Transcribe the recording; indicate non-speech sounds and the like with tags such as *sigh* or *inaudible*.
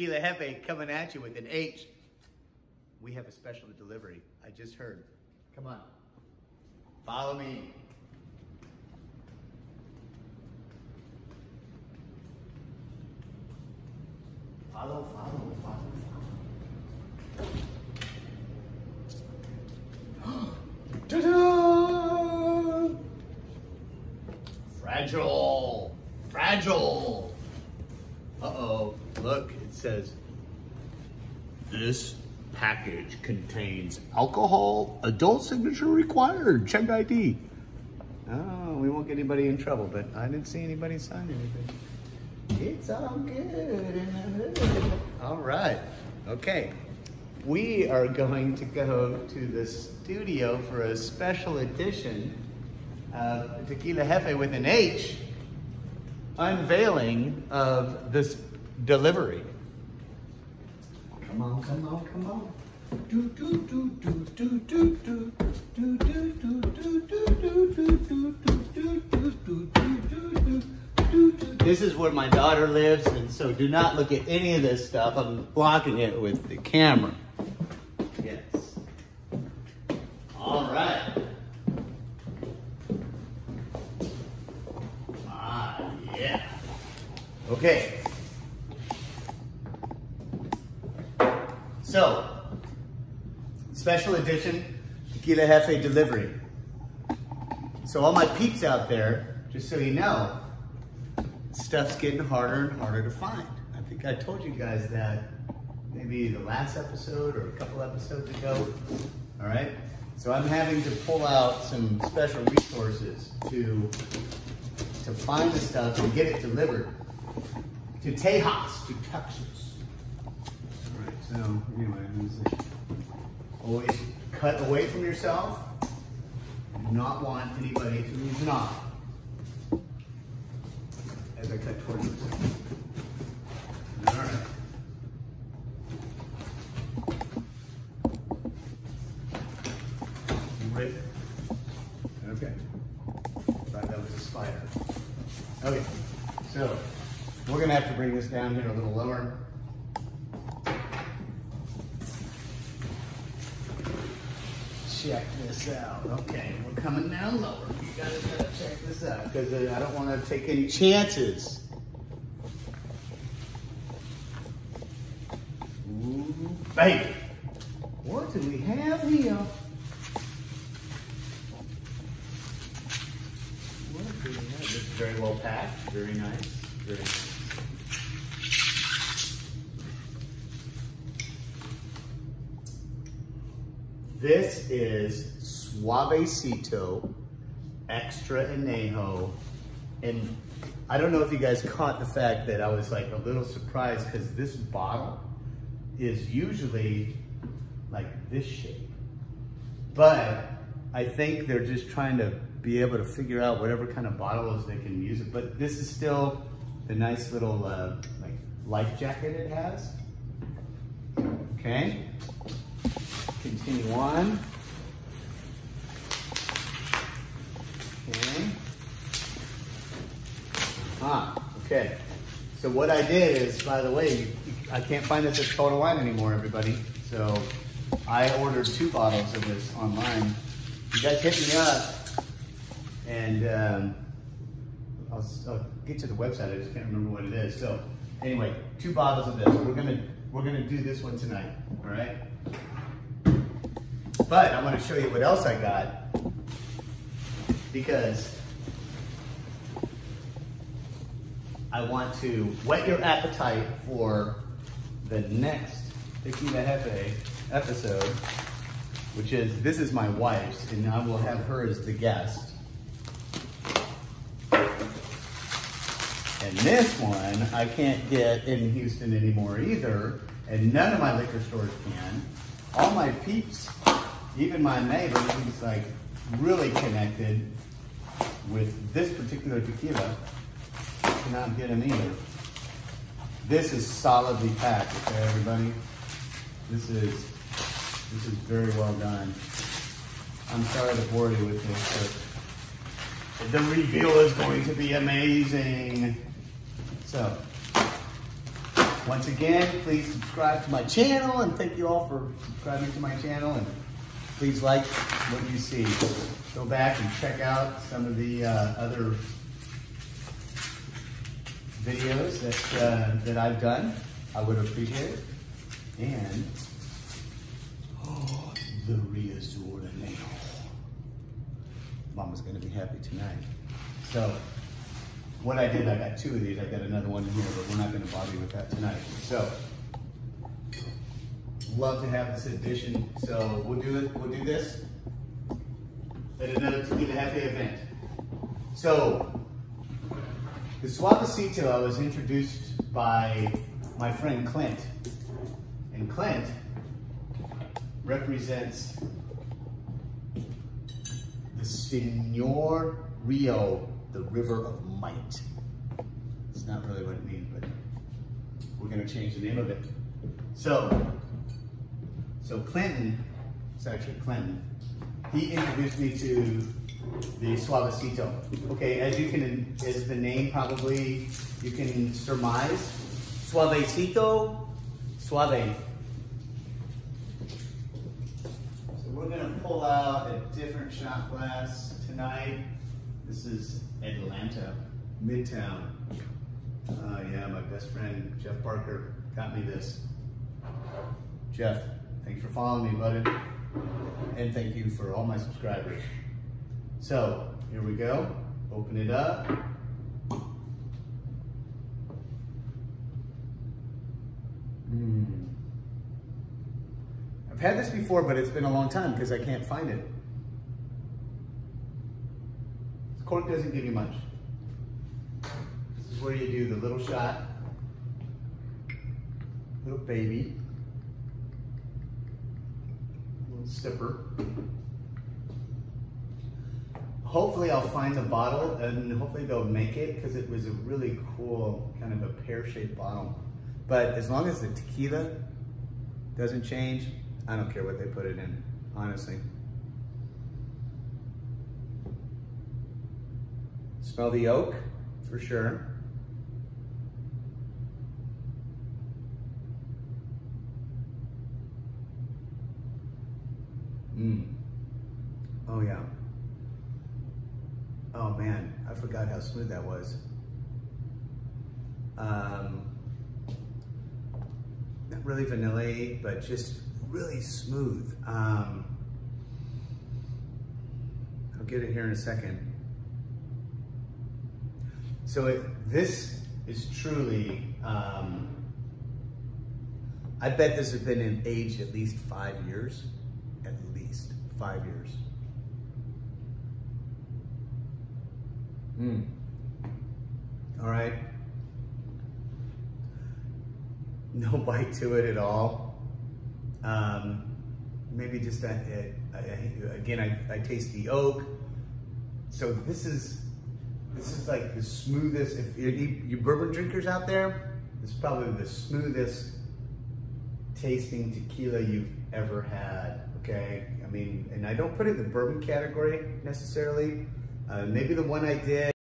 Tequila Heffe coming at you with an H. We have a special delivery. I just heard. Come on. Follow me. Follow, follow, follow, follow. *gasps* Ta-da! Fragile. Fragile. Says, this package contains alcohol, adult signature required, check ID. Oh, we won't get anybody in trouble, but I didn't see anybody sign anything. It's all good. All right, okay. We are going to go to the studio for a special edition of Tequila Heffe with an H unveiling of this delivery. Come on, come on, come on. Do, do, do, do, do, do, do. Do, do, do, do, do, do, do, do, do, do, do, do, do, do. This is where my daughter lives, and so do not look at any of this stuff. I'm blocking it with the camera. Yes. All right. Ah, yeah. Okay. So, special edition Tequila Heffe delivery. So all my peeps out there, just so you know, stuff's getting harder and harder to find. I think I told you guys that maybe the last episode or a couple episodes ago. All right. So I'm having to pull out some special resources to to find the stuff and get it delivered to Tejas, to Texas. All right. So anyway, always cut away from yourself. Do not want anybody to lose an eye as I cut towards this. All right. Okay. Thought that was a spider. Okay, so we're gonna have to bring this down here a little lower. Check this out. Okay, we're coming down lower. You gotta, gotta check this out because uh, I don't want to take any chances. Ooh, baby. What do we have here? What do we have? This is very well packed. Very nice. Very This is Suavecito Extra Anejo. And I don't know if you guys caught the fact that I was like a little surprised because this bottle is usually like this shape. But I think they're just trying to be able to figure out whatever kind of bottles they can use it. But this is still the nice little uh, like life jacket it has. Okay. Continue on. Okay. Ah, okay. So what I did is, by the way, I can't find this at Total Wine anymore, everybody. So I ordered two bottles of this online. You guys hit me up, and um, I'll, I'll get to the website. I just can't remember what it is. So anyway, two bottles of this. We're gonna we're gonna do this one tonight. All right. But I want to show you what else I got because I want to whet your appetite for the next Tequila Heffe episode, which is, this is my wife's, and I will have her as the guest. And this one, I can't get in Houston anymore either, and none of my liquor stores can. All my peeps, even my neighbor, who's like really connected with this particular tequila, cannot get them either. This is solidly packed, okay, everybody? This is, this is very well done. I'm sorry to bore you with this, but the reveal is going to be amazing. So, Once again, please subscribe to my channel and thank you all for subscribing to my channel and please like what you see. Go back and check out some of the uh, other videos that, uh, that I've done. I would appreciate it. And oh, the Riazor nail. Mama's gonna be happy tonight. So what I did, I got two of these. I got another one here, but we're not gonna bother you with that tonight. So love to have this edition. So we'll do it. We'll do this at another Tequila Heffe event. So the Suavecito, was introduced by my friend Clint. And Clint represents the Senor Rio, the River of Might. It's not really what it means, but we're gonna change the name of it. So, so Clinton, it's actually Clinton, he introduced me to the Suavecito. Okay, as you can, as the name probably, you can surmise, Suavecito, Suave. So we're gonna pull out a different shot glass tonight. This is Atlanta, Midtown. Uh, yeah, my best friend, Jeff Parker, got me this. Jeff, thanks for following me, buddy. And thank you for all my subscribers. So, here we go. Open it up. Mm. I've had this before, but it's been a long time because I can't find it. This cork doesn't give you much. This is where you do the little shot, little baby, sipper. Hopefully I'll find the bottle and hopefully they'll make it because it was a really cool kind of a pear-shaped bottle. But as long as the tequila doesn't change, I don't care what they put it in, honestly. Smell the oak, for sure. Mmm. Oh yeah. Oh man, I forgot how smooth that was. Um, not really vanilla but just really smooth. Um, I'll get it here in a second. So it, this is truly, um, I bet this has been in aged at least five years, five years. Mm. All right. *laughs* No bite to it at all. Um, maybe just a, a, a, again, I, I taste the oak. So this is this is like the smoothest. If you, you bourbon drinkers out there, this is probably the smoothest tasting tequila you've ever had. Okay, I mean, and I don't put it in the bourbon category necessarily. Uh, maybe the one I did.